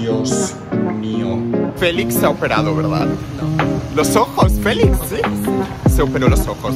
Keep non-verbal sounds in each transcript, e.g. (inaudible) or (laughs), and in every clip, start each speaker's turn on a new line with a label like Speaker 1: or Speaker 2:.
Speaker 1: Dios mío. Félix se ha operado, ¿verdad? Los ojos, Félix, sí. Se operó los ojos.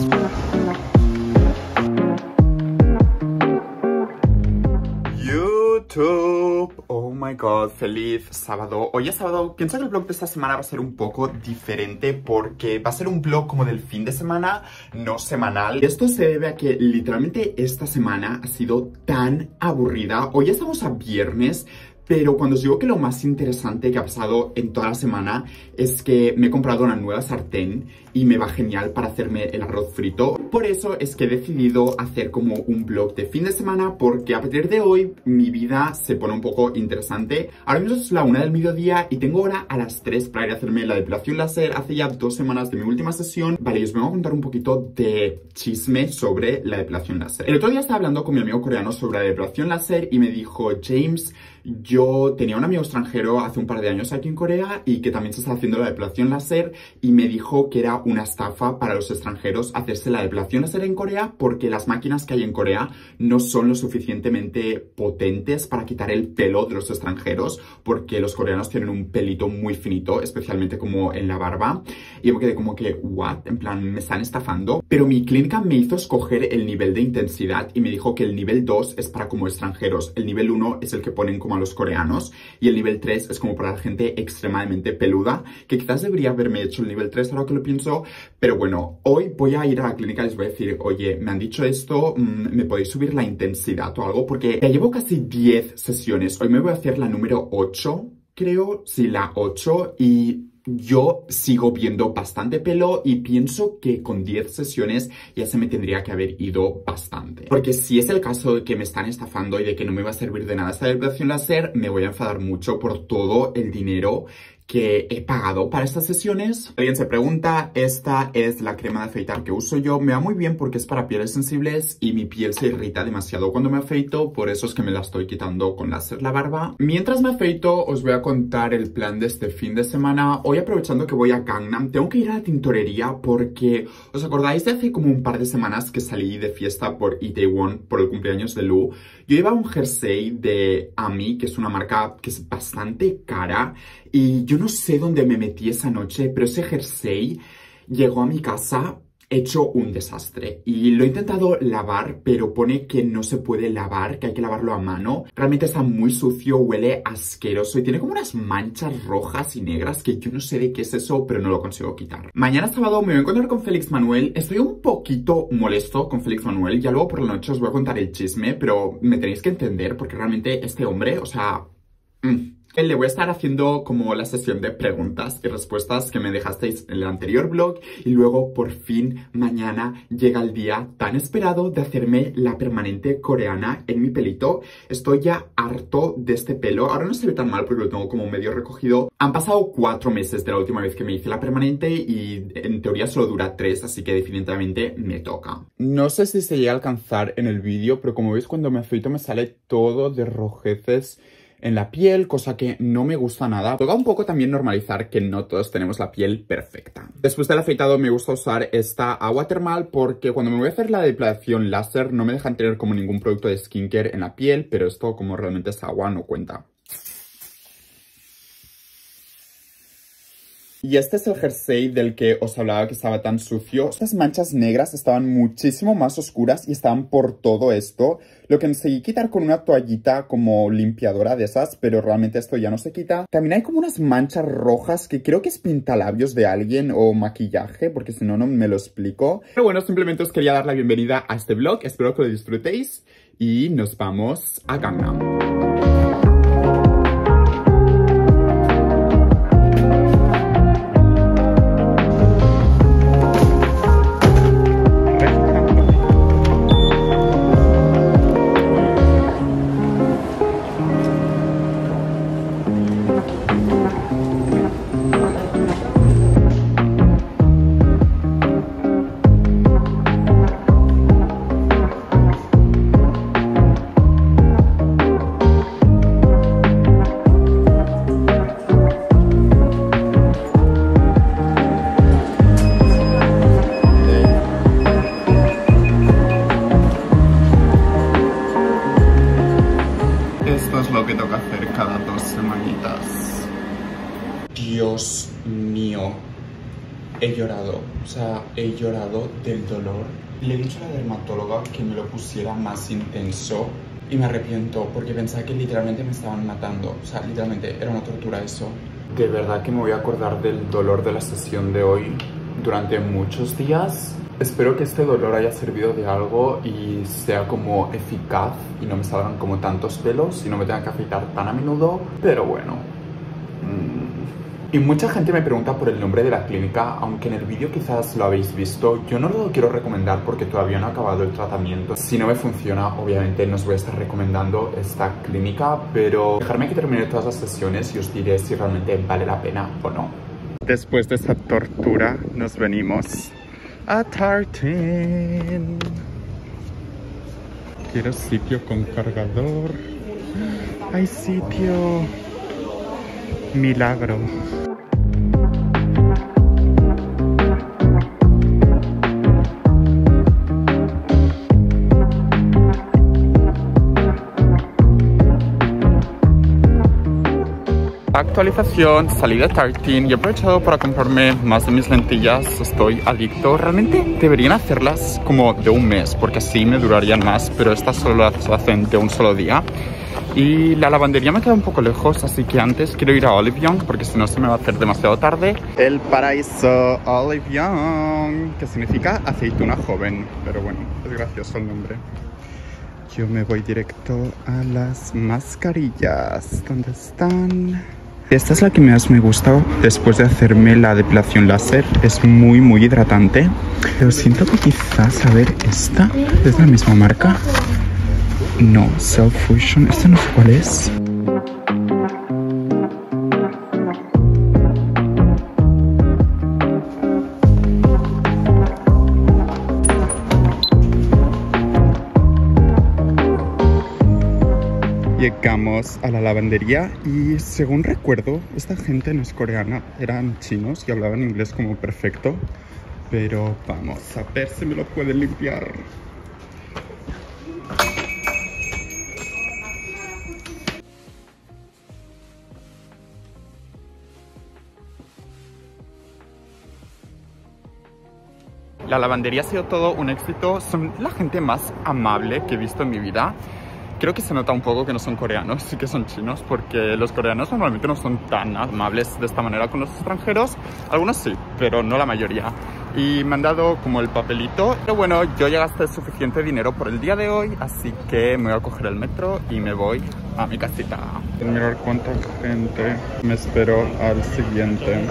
Speaker 1: YouTube. Oh my god, feliz sábado. Hoy es sábado. Pienso que el vlog de esta semana va a ser un poco diferente porque va a ser un vlog como del fin de semana, no semanal. Esto se debe a que literalmente esta semana ha sido tan aburrida. Hoy estamos a viernes. Pero cuando os digo que lo más interesante que ha pasado en toda la semana es que me he comprado una nueva sartén y me va genial para hacerme el arroz frito. Por eso es que he decidido hacer como un vlog de fin de semana porque a partir de hoy mi vida se pone un poco interesante. Ahora mismo es la una del mediodía y tengo hora a las 3 para ir a hacerme la depilación láser. Hace ya dos semanas de mi última sesión. Vale, y os vengo a contar un poquito de chisme sobre la depilación láser. El otro día estaba hablando con mi amigo coreano sobre la depilación láser y me dijo, James, yo tenía un amigo extranjero hace un par de años aquí en Corea y que también se está haciendo la depilación láser y me dijo que era una estafa para los extranjeros hacerse la depilación láser en Corea porque las máquinas que hay en Corea no son lo suficientemente potentes para quitar el pelo de los extranjeros porque los coreanos tienen un pelito muy finito, especialmente como en la barba. Y yo me quedé como que, what? En plan, me están estafando. Pero mi clínica me hizo escoger el nivel de intensidad y me dijo que el nivel 2 es para como extranjeros, el nivel 1 es el que ponen como a los coreanos y el nivel 3 es como para la gente extremadamente peluda, que quizás debería haberme hecho el nivel 3 ahora que lo pienso, pero bueno, hoy voy a ir a la clínica y les voy a decir, oye, me han dicho esto, mm, ¿me podéis subir la intensidad o algo? Porque ya llevo casi 10 sesiones, hoy me voy a hacer la número 8, creo, sí, la 8 y yo sigo viendo bastante pelo y pienso que con 10 sesiones ya se me tendría que haber ido bastante. Porque si es el caso de que me están estafando y de que no me va a servir de nada esta depilación láser, me voy a enfadar mucho por todo el dinero que he pagado para estas sesiones. Alguien se pregunta, esta es la crema de afeitar que uso yo. Me va muy bien porque es para pieles sensibles y mi piel se irrita demasiado cuando me afeito, por eso es que me la estoy quitando con láser la barba. Mientras me afeito, os voy a contar el plan de este fin de semana. Hoy aprovechando que voy a Gangnam, tengo que ir a la tintorería porque, ¿os acordáis de hace como un par de semanas que salí de fiesta por Itaewon por el cumpleaños de Lu? Yo llevaba un jersey de Ami, que es una marca que es bastante cara y yo no sé dónde me metí esa noche, pero ese jersey llegó a mi casa hecho un desastre. Y lo he intentado lavar pero pone que no se puede lavar, que hay que lavarlo a mano. Realmente está muy sucio, huele asqueroso y tiene como unas manchas rojas y negras que yo no sé de qué es eso pero no lo consigo quitar. Mañana sábado me voy a encontrar con Félix Manuel. Estoy un poquito molesto con Félix Manuel. Ya luego por la noche os voy a contar el chisme pero me tenéis que entender porque realmente este hombre, o sea... Mm, le voy a estar haciendo como la sesión de preguntas y respuestas que me dejasteis en el anterior blog y luego por fin mañana llega el día tan esperado de hacerme la permanente coreana en mi pelito. Estoy ya harto de este pelo, ahora no se ve tan mal porque lo tengo como medio recogido. Han pasado cuatro meses de la última vez que me hice la permanente y en teoría solo dura tres, así que definitivamente me toca. No sé si se llega a alcanzar en el vídeo, pero como veis cuando me afeito me sale todo de rojeces en la piel, cosa que no me gusta nada. Toca un poco también normalizar que no todos tenemos la piel perfecta. Después del afeitado me gusta usar esta agua termal porque cuando me voy a hacer la depilación láser no me dejan tener como ningún producto de skincare en la piel, pero esto como realmente es agua no cuenta. Y este es el jersey del que os hablaba que estaba tan sucio. Estas manchas negras estaban muchísimo más oscuras y estaban por todo esto. Lo que conseguí quitar con una toallita como limpiadora de esas, pero realmente esto ya no se quita. También hay como unas manchas rojas que creo que es pintalabios de alguien o maquillaje, porque si no, no me lo explico. Pero bueno, simplemente os quería dar la bienvenida a este vlog. Espero que lo disfrutéis y nos vamos a Gangnam. Del dolor. Le he dicho a la dermatóloga que me lo pusiera más intenso y me arrepiento porque pensaba que literalmente me estaban matando. O sea, literalmente era una tortura eso. De verdad que me voy a acordar del dolor de la sesión de hoy durante muchos días. Espero que este dolor haya servido de algo y sea como eficaz y no me salgan como tantos pelos y no me tengan que afeitar tan a menudo. Pero bueno. Mm. Y mucha gente me pregunta por el nombre de la clínica, aunque en el vídeo quizás lo habéis visto, yo no lo quiero recomendar porque todavía no ha acabado el tratamiento. Si no me funciona, obviamente no os voy a estar recomendando esta clínica, pero dejarme que termine todas las sesiones y os diré si realmente vale la pena o no. Después de esa tortura, nos venimos a Tartin. Quiero sitio con cargador. Hay sitio. Milagro. Actualización, salí de Tartin y he aprovechado para comprarme más de mis lentillas, estoy adicto. Realmente deberían hacerlas como de un mes porque así me durarían más, pero estas solo las hacen de un solo día. Y la lavandería me queda un poco lejos, así que antes quiero ir a Olive Young porque si no se me va a hacer demasiado tarde. El paraíso Olive Young, que significa aceituna joven, pero bueno, es gracioso el nombre. Yo me voy directo a las mascarillas. ¿Dónde están? Esta es la que más me gusta después de hacerme la depilación láser. Es muy, muy hidratante. Pero siento que quizás, a ver, esta es la misma marca. No, Self Fusion. Esta no sé cuál es. Llegamos a la lavandería y según recuerdo, esta gente no es coreana, eran chinos y hablaban inglés como perfecto. Pero vamos a ver si me lo pueden limpiar. La lavandería ha sido todo un éxito. Son la gente más amable que he visto en mi vida. Creo que se nota un poco que no son coreanos, sí que son chinos, porque los coreanos normalmente no son tan amables de esta manera con los extranjeros. Algunos sí, pero no la mayoría. Y me han dado como el papelito. Pero bueno, yo ya gasté suficiente dinero por el día de hoy, así que me voy a coger el metro y me voy a mi casita. Mirar cuánta gente me espero al siguiente.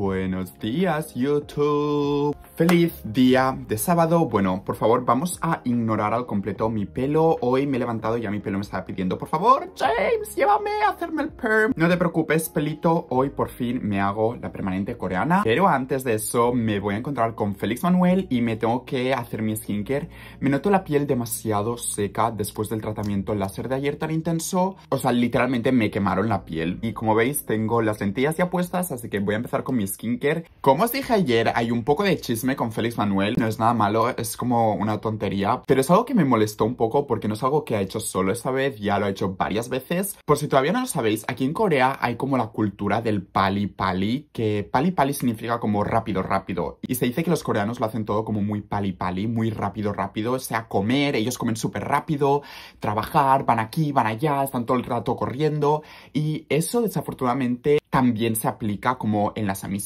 Speaker 1: Buenos días, YouTube. Feliz día de sábado. Bueno, por favor, vamos a ignorar al completo mi pelo. Hoy me he levantado y ya mi pelo me estaba pidiendo, por favor, James, llévame a hacerme el perm. No te preocupes, pelito. Hoy por fin me hago la permanente coreana. Pero antes de eso, me voy a encontrar con Félix Manuel y me tengo que hacer mi skincare. Me noto la piel demasiado seca después del tratamiento láser de ayer tan intenso. O sea, literalmente me quemaron la piel. Y como veis, tengo las lentillas ya puestas, así que voy a empezar con mi skincare. Como os dije ayer, hay un poco de chisme con Félix Manuel. No es nada malo, es como una tontería. Pero es algo que me molestó un poco porque no es algo que ha hecho solo esta vez, ya lo ha hecho varias veces. Por si todavía no lo sabéis, aquí en Corea hay como la cultura del pali pali, que pali pali significa como rápido, rápido. Y se dice que los coreanos lo hacen todo como muy pali pali, muy rápido, rápido. O sea, comer, ellos comen súper rápido, trabajar, van aquí, van allá, están todo el rato corriendo. Y eso desafortunadamente también se aplica como en las amistades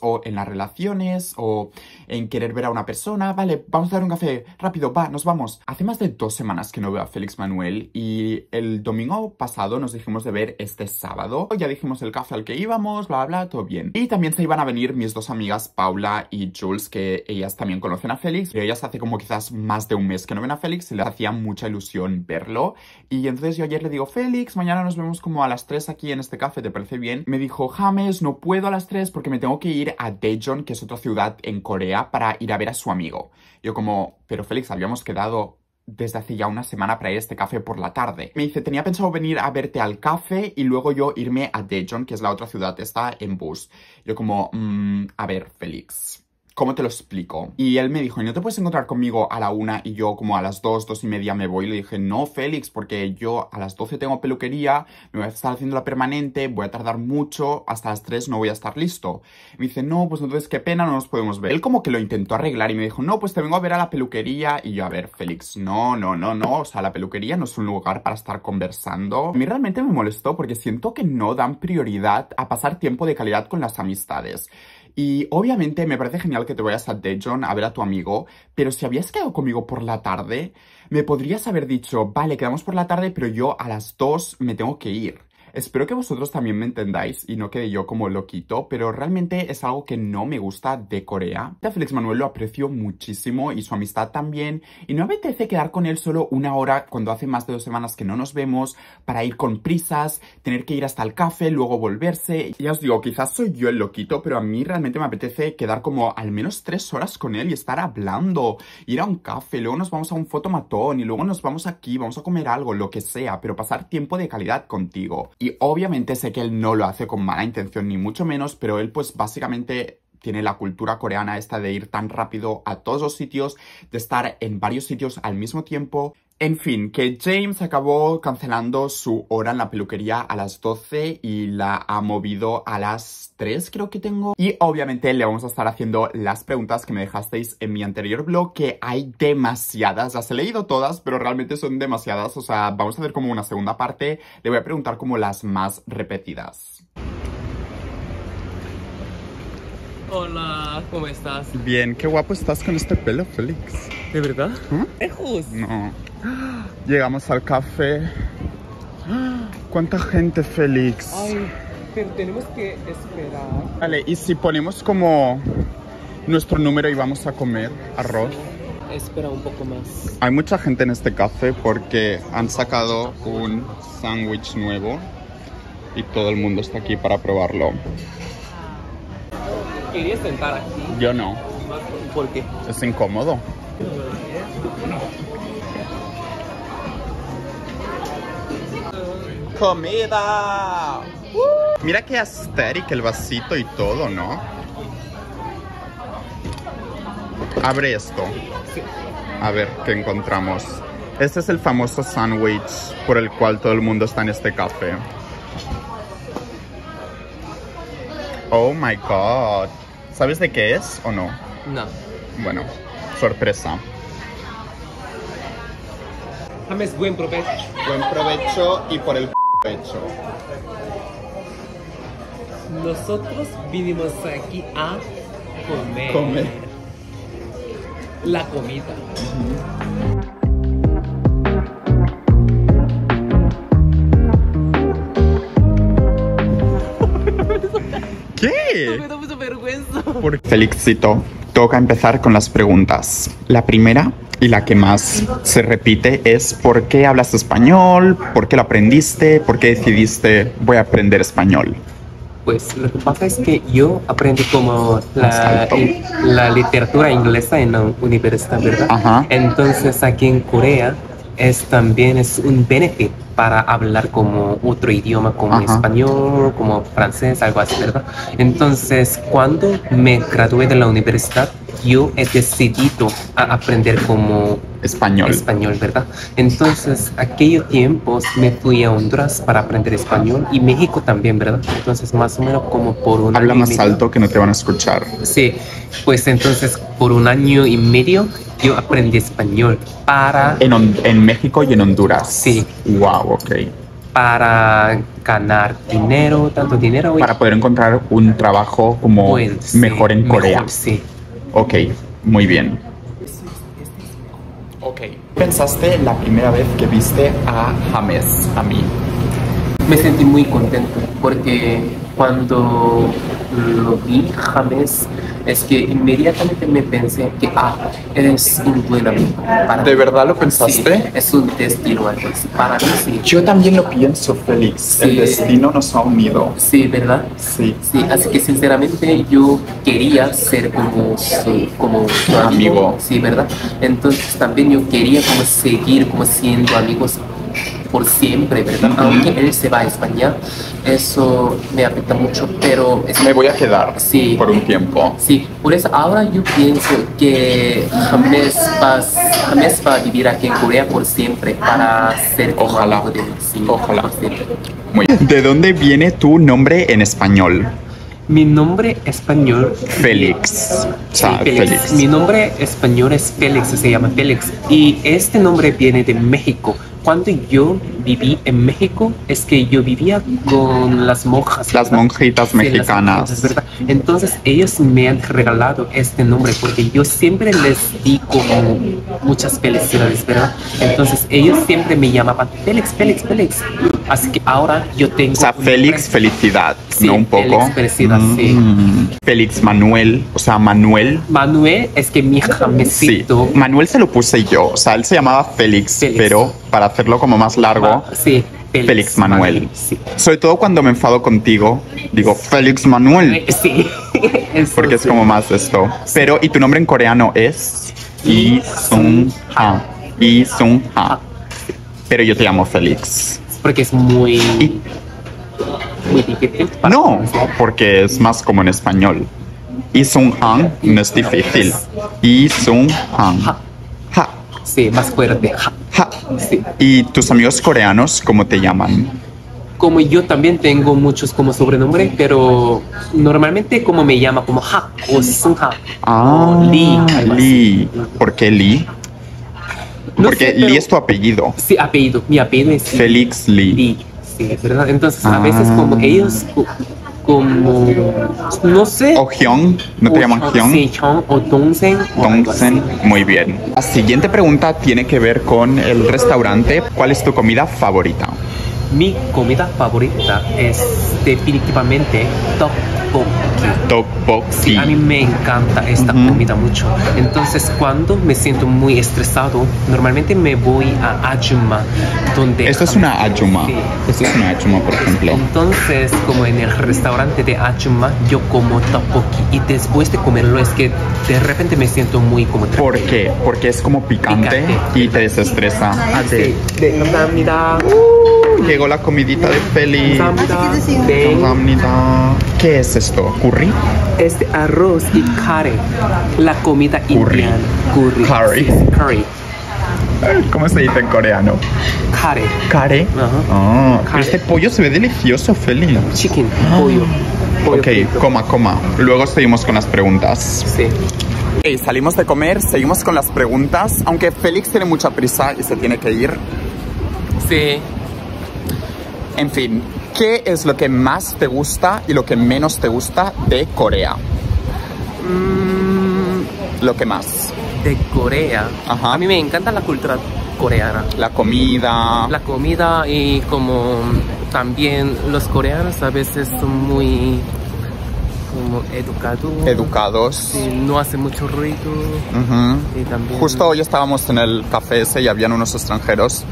Speaker 1: o en las relaciones o en querer ver a una persona. Vale, vamos a dar un café, rápido, va, nos vamos. Hace más de dos semanas que no veo a Félix Manuel y el domingo pasado nos dijimos de ver este sábado. Ya dijimos el café al que íbamos, bla, bla, todo bien. Y también se iban a venir mis dos amigas, Paula y Jules, que ellas también conocen a Félix. Pero ellas hace como quizás más de un mes que no ven a Félix y les hacía mucha ilusión verlo. Y entonces yo ayer le digo, Félix, mañana nos vemos como a las 3 aquí en este café, ¿te parece bien? Me dijo, James, no puedo a las 3 porque me tengo que ir a Daejeon, que es otra ciudad en Corea, para ir a ver a su amigo. Yo como, pero Félix, habíamos quedado desde hace ya una semana para ir a este café por la tarde. Me dice, tenía pensado venir a verte al café y luego yo irme a Daejeon, que es la otra ciudad, está en bus. Yo como, mm, a ver, Félix, ¿Cómo te lo explico? Y él me dijo, ¿y no te puedes encontrar conmigo a la una y yo como a las dos, dos y media me voy? Y le dije, no, Félix, porque yo a las doce tengo peluquería, me voy a estar haciendo la permanente, voy a tardar mucho, hasta las tres no voy a estar listo. Y me dice, no, pues entonces qué pena, no nos podemos ver. Él como que lo intentó arreglar y me dijo, no, pues te vengo a ver a la peluquería. Y yo, a ver, Félix, no, no, no, no, o sea, la peluquería no es un lugar para estar conversando. A mí realmente me molestó porque siento que no dan prioridad a pasar tiempo de calidad con las amistades. Y obviamente me parece genial que te vayas a Dejon a ver a tu amigo, pero si habías quedado conmigo por la tarde, me podrías haber dicho, vale, quedamos por la tarde, pero yo a las 2 me tengo que ir. Espero que vosotros también me entendáis y no quede yo como loquito, pero realmente es algo que no me gusta de Corea. A Félix Manuel lo aprecio muchísimo y su amistad también, y no me apetece quedar con él solo una hora cuando hace más de dos semanas que no nos vemos, para ir con prisas, tener que ir hasta el café, luego volverse. Ya os digo, quizás soy yo el loquito, pero a mí realmente me apetece quedar como al menos tres horas con él y estar hablando, ir a un café, luego nos vamos a un fotomatón y luego nos vamos aquí, vamos a comer algo, lo que sea, pero pasar tiempo de calidad contigo. Y obviamente sé que él no lo hace con mala intención, ni mucho menos, pero él pues básicamente tiene la cultura coreana esta de ir tan rápido a todos los sitios, de estar en varios sitios al mismo tiempo. En fin, que James acabó cancelando su hora en la peluquería a las 12 y la ha movido a las 3 creo que tengo. Y obviamente le vamos a estar haciendo las preguntas que me dejasteis en mi anterior blog, que hay demasiadas. Las he leído todas, pero realmente son demasiadas. O sea, vamos a hacer como una segunda parte. Le voy a preguntar como las más repetidas.
Speaker 2: Hola, ¿cómo estás?
Speaker 1: Bien, qué guapo estás con este pelo, Félix.
Speaker 2: ¿De verdad? Lejos.
Speaker 1: No. Llegamos al café. ¿Cuánta gente, Félix?
Speaker 2: Ay, pero tenemos que esperar.
Speaker 1: Vale, y si ponemos como nuestro número y vamos a comer arroz.
Speaker 2: Espera un poco más.
Speaker 1: Hay mucha gente en este café porque han sacado un sándwich nuevo y todo el mundo está aquí para probarlo.
Speaker 2: Quería sentar aquí.
Speaker 1: Yo no,
Speaker 2: ¿Por qué?
Speaker 1: es incómodo. ¡Comida! Mira qué aesthetic el vasito y todo, ¿no? Abre esto. A ver qué encontramos. Este es el famoso sándwich por el cual todo el mundo está en este café. Oh my god. ¿Sabes de qué es o no?
Speaker 2: No.
Speaker 1: Bueno, sorpresa.
Speaker 2: James, buen provecho.
Speaker 1: Buen provecho y por el pecho.
Speaker 2: Nosotros vinimos aquí a comer.
Speaker 1: Comer.
Speaker 2: La comida.
Speaker 1: ¿Qué?
Speaker 2: Vergüenza.
Speaker 1: Por... Felixito, toca empezar con las preguntas. La primera y la que más se repite es ¿por qué hablas español? ¿Por qué lo aprendiste? ¿Por qué decidiste voy a aprender español?
Speaker 2: Pues lo que pasa es que yo aprendí como la, la literatura inglesa en la universidad, ¿verdad?
Speaker 1: Ajá.
Speaker 2: Entonces aquí en Corea es también es un benefit para hablar como otro idioma, como
Speaker 1: Ajá.
Speaker 2: español, como francés, algo así, ¿verdad? Entonces cuando me gradué de la universidad, yo he decidido a aprender como
Speaker 1: Español.
Speaker 2: español, ¿verdad? Entonces, aquellos tiempos me fui a Honduras para aprender español y México también, ¿verdad? Entonces, más o menos como por un
Speaker 1: Habla
Speaker 2: año y
Speaker 1: más
Speaker 2: medio.
Speaker 1: alto que no te van a escuchar.
Speaker 2: Sí, pues entonces por un año y medio yo aprendí español para,
Speaker 1: En, en México y en Honduras.
Speaker 2: Sí.
Speaker 1: Wow, ok.
Speaker 2: para ganar dinero, tanto dinero
Speaker 1: Para poder encontrar un trabajo como
Speaker 2: bueno, sí,
Speaker 1: mejor en Corea.
Speaker 2: mejor, sí.
Speaker 1: Ok, muy bien. Ok. ¿Pensaste la primera vez que viste a James, a mí?
Speaker 2: Me sentí muy contento porque cuando lo vi James es que inmediatamente me pensé que ah, eres un buen amigo. Para
Speaker 1: ¿De
Speaker 2: mí.
Speaker 1: verdad lo
Speaker 2: Sí,
Speaker 1: pensaste?
Speaker 2: es un destino. Para mí sí.
Speaker 1: Yo también lo pienso, Félix. El
Speaker 2: Sí.
Speaker 1: destino nos ha unido.
Speaker 2: Sí, ¿verdad?
Speaker 1: Sí.
Speaker 2: Sí, así que sinceramente yo quería ser como su, como su amigo.
Speaker 1: Amigo.
Speaker 2: Sí, ¿verdad? Entonces también yo quería como seguir como siendo amigos por siempre, ¿verdad? Aunque él se va a España, eso me afecta mucho, pero... Es,
Speaker 1: Me voy a quedar
Speaker 2: Sí.
Speaker 1: por un tiempo.
Speaker 2: Sí, por eso ahora yo pienso que James va, James va a vivir aquí en Corea por siempre para ser
Speaker 1: Ojalá.
Speaker 2: de sí,
Speaker 1: Ojalá.
Speaker 2: por siempre.
Speaker 1: Muy bien. ¿De dónde viene tu nombre en español?
Speaker 2: Mi nombre español
Speaker 1: Félix. O sea,
Speaker 2: Sí,
Speaker 1: Félix.
Speaker 2: Mi nombre español es Félix, se llama Félix. Y este nombre viene de México. Cuando yo viví en México, es que yo vivía con las monjas.
Speaker 1: Las monjitas
Speaker 2: Sí, las
Speaker 1: mexicanas.
Speaker 2: monjas, ¿verdad? Entonces ellos me han regalado este nombre porque yo siempre les di como muchas felicidades, ¿verdad? Entonces ellos siempre me llamaban Félix, Félix, Félix. Así que ahora yo tengo...
Speaker 1: O sea, Félix, felicidad,
Speaker 2: Sí,
Speaker 1: ¿no? Un poco.
Speaker 2: Félix, sí.
Speaker 1: Mm. Félix Manuel, o sea, Manuel.
Speaker 2: Manuel es que mi
Speaker 1: Sí,
Speaker 2: jamecito...
Speaker 1: Manuel se lo puse yo, o sea, él se llamaba Félix,
Speaker 2: Félix.
Speaker 1: pero para hacerlo como más largo,
Speaker 2: Ma- sí, Félix,
Speaker 1: Félix Manuel.
Speaker 2: Sí.
Speaker 1: sobre todo cuando me enfado contigo, digo Félix Manuel,
Speaker 2: Eh, Sí. (laughs) Eso
Speaker 1: porque es
Speaker 2: sí.
Speaker 1: como más esto. Pero, ¿y tu nombre en coreano es? Yi Sung Ha. Yi Sung Ha. Pero yo te llamo Félix.
Speaker 2: Porque es muy.
Speaker 1: Y-
Speaker 2: Muy difícil. para
Speaker 1: No, porque es más como en español. Yi Sung Han no es difícil. Yi Sung Han.
Speaker 2: Ha.
Speaker 1: Ha.
Speaker 2: Sí, más fuerte.
Speaker 1: Ha.
Speaker 2: Sí.
Speaker 1: ¿Y tus amigos coreanos cómo te llaman?
Speaker 2: Como yo también tengo muchos como sobrenombre, pero normalmente como me llama como Ha o Sun Ha
Speaker 1: Ah,
Speaker 2: o Lee.
Speaker 1: Lee. ¿Por qué Lee?
Speaker 2: No
Speaker 1: Porque
Speaker 2: sé,
Speaker 1: Lee es tu apellido.
Speaker 2: Sí, apellido. Mi apellido es
Speaker 1: Félix Lee.
Speaker 2: Lee. Sí, ¿verdad? Entonces a
Speaker 1: Ah.
Speaker 2: veces como ellos co- como no sé.
Speaker 1: ¿O Hyun? ¿No te
Speaker 2: o
Speaker 1: llaman
Speaker 2: Hyun-? Sí, Hyun o Dongsen. así.
Speaker 1: Dongsen. Muy bien. La siguiente pregunta tiene que ver con el restaurante. ¿Cuál es tu comida favorita?
Speaker 2: Mi comida favorita es definitivamente tteokbokki.
Speaker 1: Tteokbokki.
Speaker 2: Sí, a mí me encanta esta
Speaker 1: uh -huh.
Speaker 2: comida mucho. Entonces, cuando me siento muy estresado, normalmente me voy a Ajuma, donde...
Speaker 1: Esto es una Ajuma.
Speaker 2: Sí.
Speaker 1: Esto es una Ajuma, por ejemplo.
Speaker 2: Entonces, como en el restaurante de Ajuma, yo como tteokbokki y después de comerlo es que de repente me siento muy como... Tranquilo.
Speaker 1: ¿Por qué? Porque es como picante,
Speaker 2: picante.
Speaker 1: y te desestresa.
Speaker 2: Ah, sí. De, de, de,
Speaker 1: Llegó la comidita de Feli. Ah, ah, ¿Qué es esto? ¿Curry?
Speaker 2: Este arroz y curry. La comida
Speaker 1: curry.
Speaker 2: indiana. Curry.
Speaker 1: Curry.
Speaker 2: Sí, curry.
Speaker 1: ¿Cómo se dice en coreano?
Speaker 2: Kare.
Speaker 1: Kare.
Speaker 2: Uh
Speaker 1: oh,
Speaker 2: Kare.
Speaker 1: Este pollo se ve delicioso, Feli.
Speaker 2: Chicken, pollo. pollo.
Speaker 1: Ok, coma, coma. Luego seguimos con las preguntas.
Speaker 2: Sí.
Speaker 1: Hey, salimos de comer, seguimos con las preguntas, aunque Félix tiene mucha prisa y se tiene que ir.
Speaker 2: Sí.
Speaker 1: En fin, ¿qué es lo que más te gusta y lo que menos te gusta de Corea?
Speaker 2: Mm,
Speaker 1: Lo que más.
Speaker 2: de Corea.
Speaker 1: Ajá.
Speaker 2: A mí me encanta la cultura coreana.
Speaker 1: La comida.
Speaker 2: La comida y como también los coreanos a veces son muy como educados.
Speaker 1: Educados.
Speaker 2: No hacen mucho ruido.
Speaker 1: Ujú.
Speaker 2: Y también...
Speaker 1: Justo hoy estábamos en el café ese y habían unos extranjeros,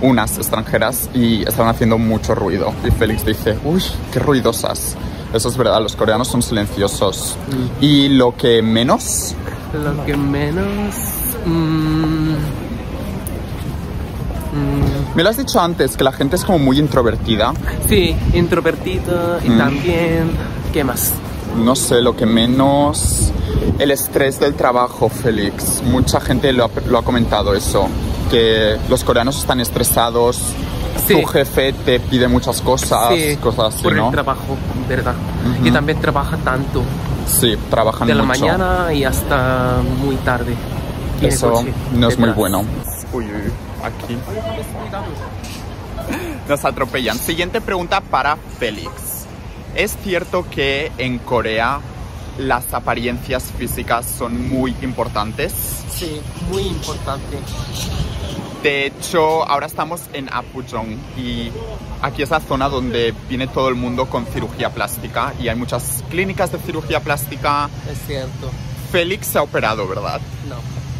Speaker 1: unas extranjeras, y estaban haciendo mucho ruido. Y Félix dice, uy, qué ruidosas. Eso es verdad, los coreanos son silenciosos.
Speaker 2: Mm.
Speaker 1: Y lo que menos,
Speaker 2: Lo que menos... mm, mm,
Speaker 1: me lo has dicho antes, que la gente es como muy introvertida.
Speaker 2: sí, introvertida y
Speaker 1: Mm.
Speaker 2: también... ¿Qué más?
Speaker 1: No sé, lo que menos, el estrés del trabajo, Félix. Mucha gente lo ha, lo ha comentado eso, que los coreanos están estresados.
Speaker 2: Sí.
Speaker 1: Tu jefe te pide muchas cosas,
Speaker 2: sí,
Speaker 1: cosas así,
Speaker 2: por
Speaker 1: ¿no?
Speaker 2: el trabajo, ¿verdad? Y también trabaja tanto,
Speaker 1: Sí, trabajan
Speaker 2: de la mañana y hasta muy tarde. Tiene
Speaker 1: Eso
Speaker 2: coche
Speaker 1: no es muy bueno. Uy, uy, aquí. Nos atropellan. Siguiente pregunta para Félix. ¿Es cierto que en Corea las apariencias físicas son muy importantes?
Speaker 2: Sí, muy importante.
Speaker 1: De hecho, ahora estamos en Apujong y aquí es la zona donde viene todo el mundo con cirugía plástica y hay muchas clínicas de cirugía plástica.
Speaker 2: Es cierto.
Speaker 1: Félix se ha operado, ¿verdad?
Speaker 2: No.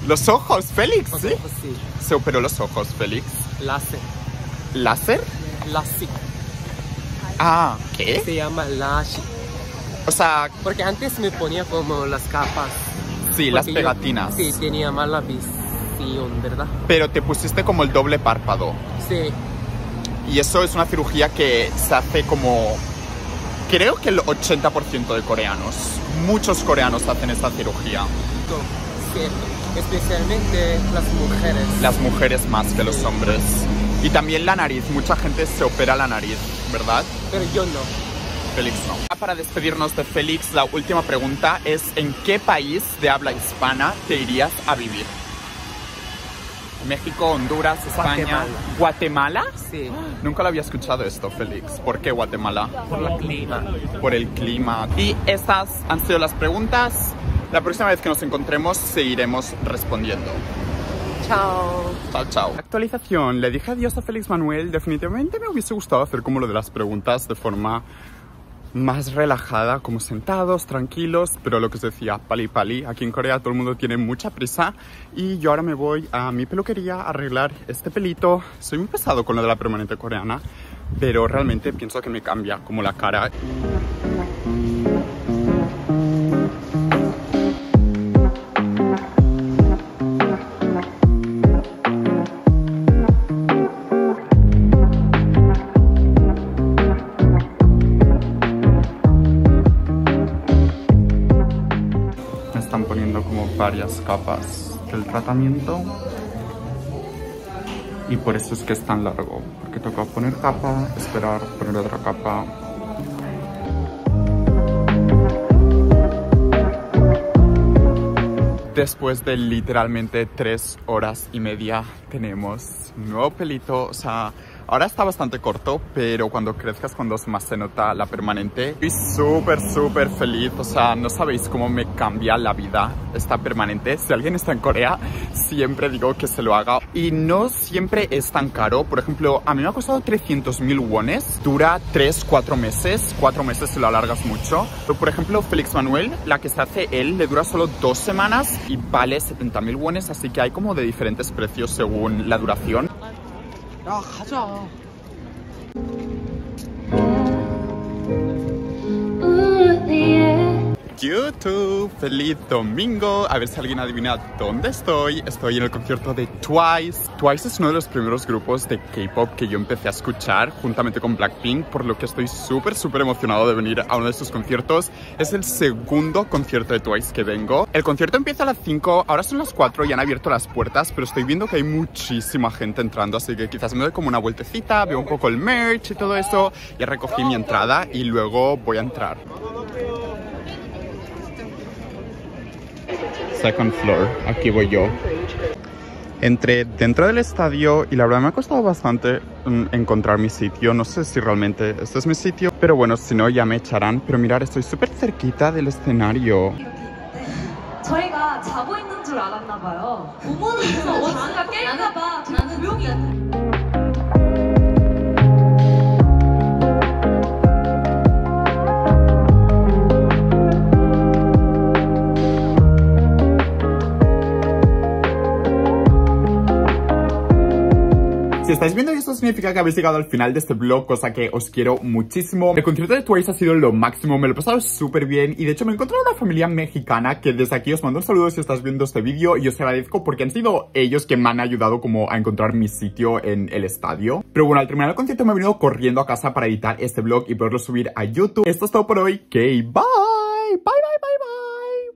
Speaker 1: Los ojos, Félix,
Speaker 2: Los
Speaker 1: ¿sí?
Speaker 2: ojos sí.
Speaker 1: Se operó los ojos, Félix.
Speaker 2: Láser.
Speaker 1: ¿Láser?
Speaker 2: LASIK.
Speaker 1: Ah, ¿qué?
Speaker 2: Se llama LASIK.
Speaker 1: O sea,
Speaker 2: Porque antes me ponía como las capas.
Speaker 1: sí, las
Speaker 2: Porque yo-
Speaker 1: pegatinas.
Speaker 2: sí, tenía mala visión, ¿verdad?
Speaker 1: Pero te pusiste como el doble párpado.
Speaker 2: Sí.
Speaker 1: Y eso es una cirugía que se hace como... Creo que el 80% de coreanos. Muchos coreanos hacen esta cirugía.
Speaker 2: Sí, especialmente las mujeres.
Speaker 1: Las mujeres más que los hombres. Y también la nariz. Mucha gente se opera la nariz, ¿verdad?
Speaker 2: Pero yo no.
Speaker 1: Félix no. Para despedirnos de Félix, la última pregunta es ¿en qué país de habla hispana te irías a vivir? México, Honduras, España, Guatemala.
Speaker 2: Sí.
Speaker 1: Nunca lo había escuchado esto, Félix. ¿Por qué Guatemala?
Speaker 2: Por el clima.
Speaker 1: Por el clima. Y estas han sido las preguntas. La próxima vez que nos encontremos seguiremos respondiendo.
Speaker 2: Chao.
Speaker 1: Chao, chao. Actualización. Le dije adiós a Félix Manuel. Definitivamente me hubiese gustado hacer como lo de las preguntas de forma más relajada, como sentados, tranquilos, pero lo que os decía, pali pali, aquí en Corea todo el mundo tiene mucha prisa y yo ahora me voy a mi peluquería a arreglar este pelito. Soy muy pesado con lo de la permanente coreana, pero realmente pienso que me cambia como la cara. Capas del tratamiento y por eso es que es tan largo, porque toca poner capa, esperar, poner otra capa. Después de literalmente tres horas y media tenemos nuevo pelito, o sea, ahora está bastante corto, pero cuando crezcas cuando más se nota la permanente. Estoy súper, súper feliz, o sea, no sabéis cómo me cambia la vida esta permanente. Si alguien está en Corea, siempre digo que se lo haga. Y no siempre es tan caro, por ejemplo, a mí me ha costado 300 mil wones, dura 3, 4 meses, 4 meses si lo alargas mucho. Pero, por ejemplo, Félix Manuel, la que se hace él, le dura solo 2 semanas y vale 70 mil wones, así que hay como de diferentes precios según la duración.
Speaker 2: 야, 가자.
Speaker 1: YouTube, feliz domingo. A ver si alguien adivina dónde estoy. Estoy en el concierto de Twice. Twice es uno de los primeros grupos de K-pop que yo empecé a escuchar juntamente con Blackpink, por lo que estoy súper, súper emocionado de venir a uno de estos conciertos. Es el segundo concierto de Twice que vengo. El concierto empieza a las 5, ahora son las 4 y han abierto las puertas, pero estoy viendo que hay muchísima gente entrando, así que quizás me doy como una vueltecita, veo un poco el merch y todo eso. Ya recogí mi entrada y luego voy a entrar. Second floor. Aquí voy yo. Entré dentro del estadio y la verdad me ha costado bastante mm, encontrar mi sitio. No sé si realmente este es mi sitio, pero bueno, si no ya me echarán. Pero mirar, estoy súper cerquita del escenario. Si estáis viendo esto significa que habéis llegado al final de este vlog, cosa que os quiero muchísimo. El concierto de Twice ha sido lo máximo, me lo he pasado súper bien y de hecho me he encontrado una familia mexicana que desde aquí os mando un saludo si estás viendo este vídeo y os agradezco porque han sido ellos que me han ayudado como a encontrar mi sitio en el estadio. Pero bueno, al terminar el concierto me he venido corriendo a casa para editar este vlog y poderlo subir a YouTube. Esto es todo por hoy, que bye.